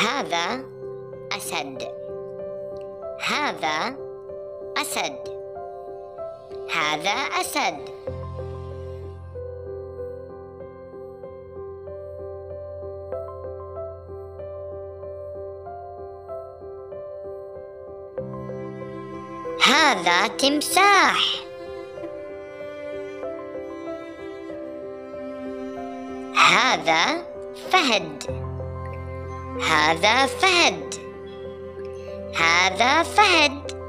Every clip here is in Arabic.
هذا أسد. هذا أسد. هذا أسد. هذا تمساح. هذا فهد. هذا فهد هذا فهد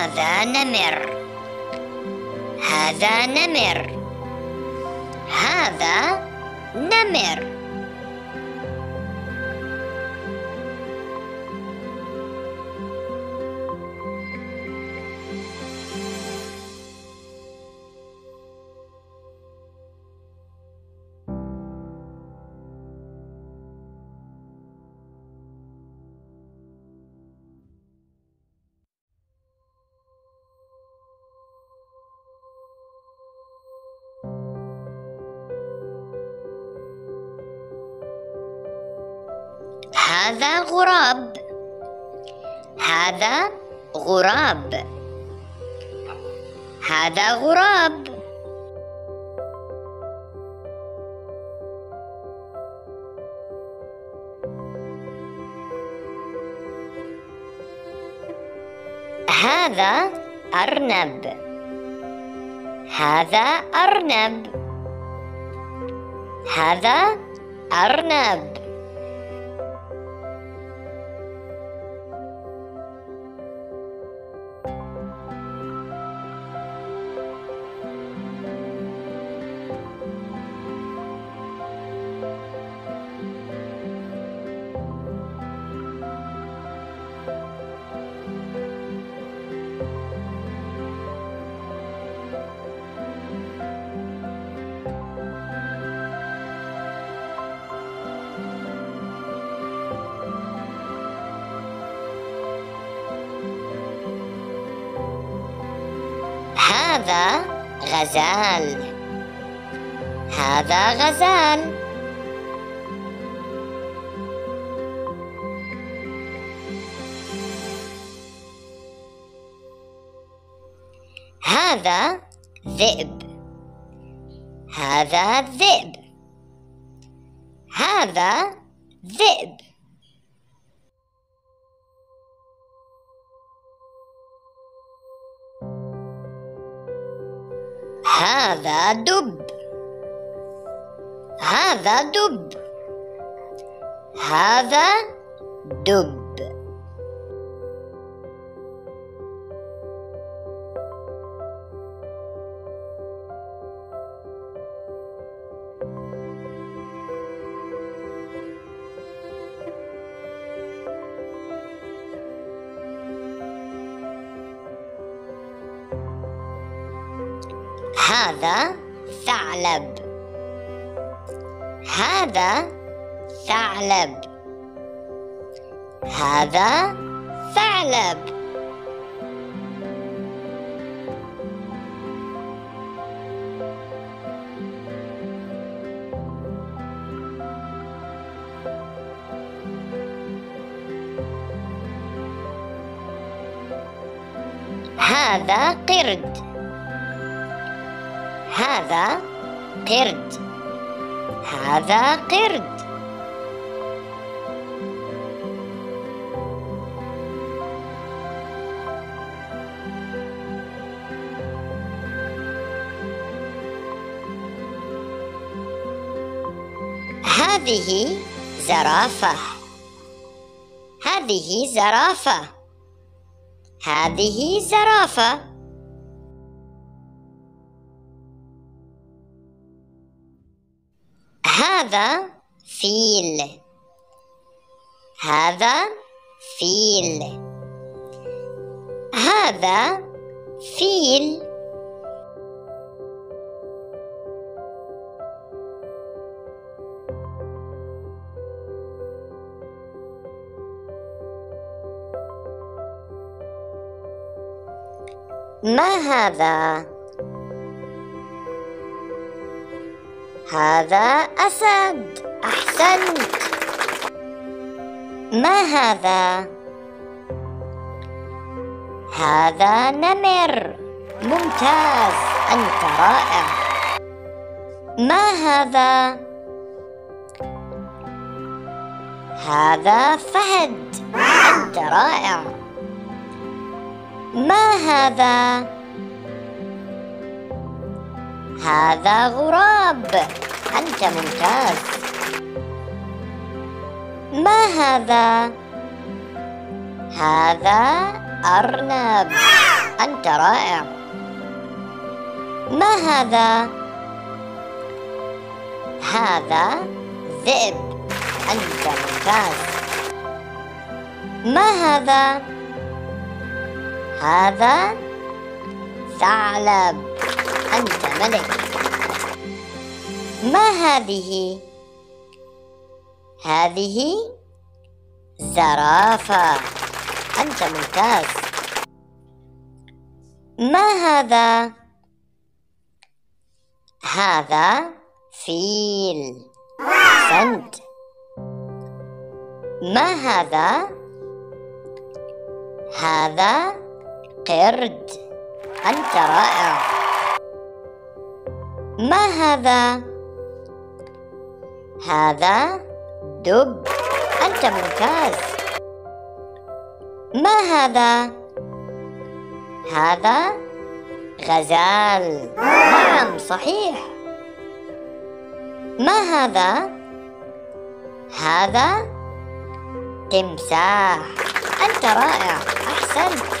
هذا نمر. هذا نمر. هذا نمر. هذا غراب. هذا غراب. هذا غراب. هذا أرنب. هذا أرنب. هذا أرنب. هذا غزال. هذا غزال. هذا ذئب. هذا ذئب. هذا ذئب. هذا دب. هذا دب. هذا دب. هذا ثعلب. هذا ثعلب. هذا ثعلب. هذا قرد. هذا قرد. هذا قرد. هذه زرافة. هذه زرافة. هذه زرافة. هذا فيل. هذا فيل. هذا فيل. ما هذا؟ هذا أسد. احسنت ما هذا؟ هذا نمر. ممتاز. أنت رائع. ما هذا؟ هذا فهد. أنت رائع. ما هذا؟ هذا غراب. أنت ممتاز. ما هذا؟ هذا أرنب. أنت رائع. ما هذا؟ هذا ذئب. أنت ممتاز. ما هذا؟ هذا ثعلب. أنت ملك. ما هذه؟ هذه زرافة. أنت ممتاز. ما هذا؟ هذا فيل. أحسنت ما هذا؟ هذا قرد. أنت رائع. ما هذا؟ هذا دب. أنت ممتاز. ما هذا؟ هذا غزال. نعم صحيح. ما هذا؟ هذا تمساح. أنت رائع. أحسنت.